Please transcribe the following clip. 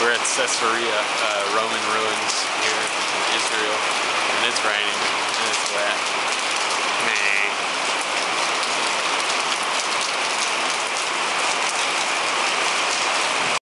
We're at Caesarea, uh, Roman ruins here in Israel, and it's raining.